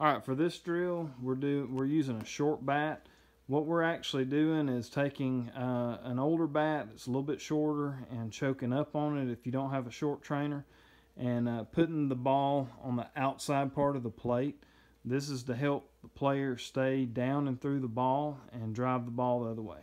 All right, for this drill, we're do we're using a short bat. What we're actually doing is taking uh, an older bat that's a little bit shorter and choking up on it if you don't have a short trainer, and uh, putting the ball on the outside part of the plate. This is to help the player stay down and through the ball and drive the ball the other way.